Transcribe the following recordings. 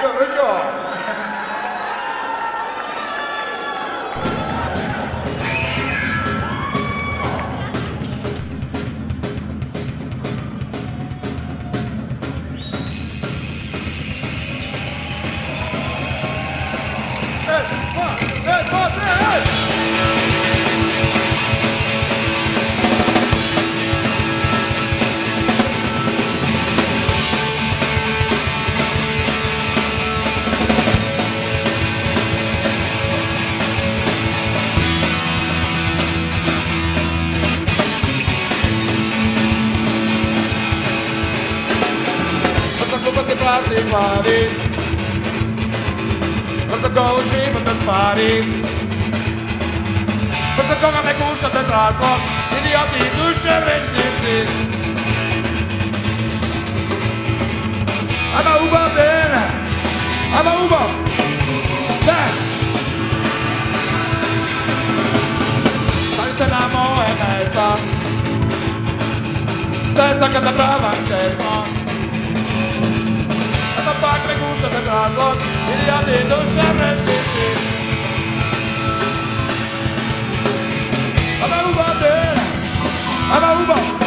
Rico, Rico. Glavi Vrta golu život bez pari Vrta koga me kuša bez razlog Idioti i duše vrećnici Ama ubav den. Ama ubav Den. Stavite na moje mesta Cesta kada pravam čestno A I'm razlog ili I'm a preživim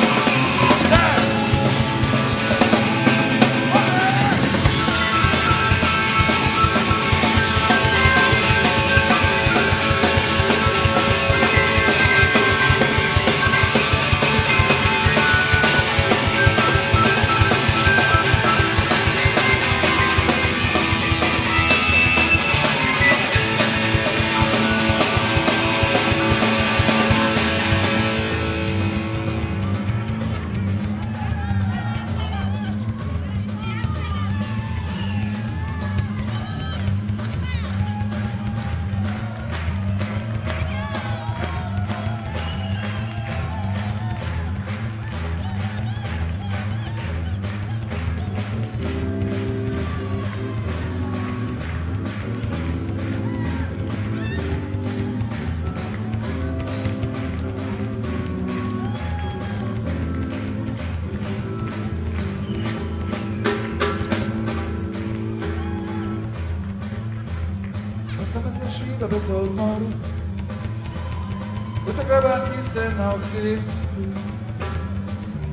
Thomas Shiva Bezol Moro Uta Graban hiszen Auszi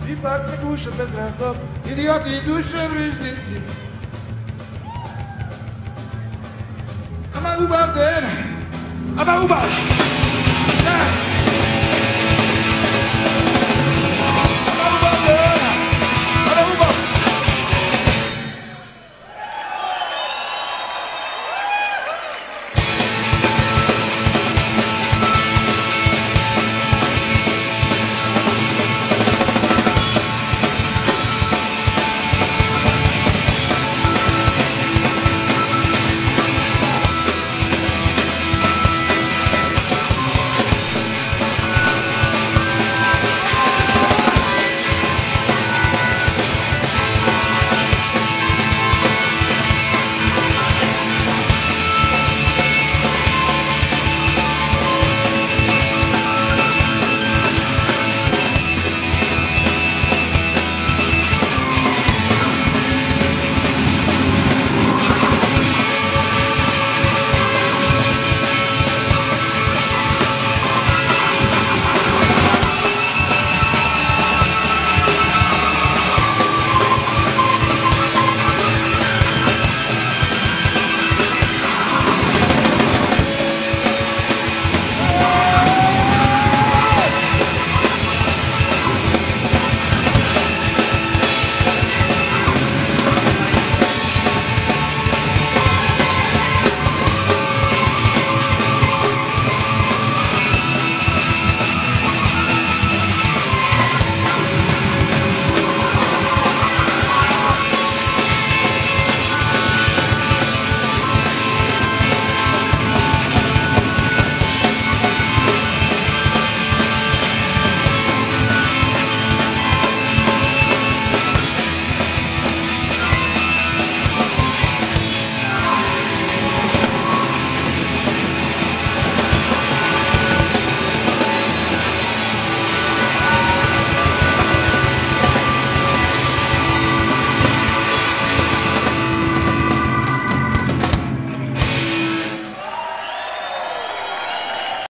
I partne duše bez razlog Idioti duše vrižnici Ama ubav den Ama ubav Den é.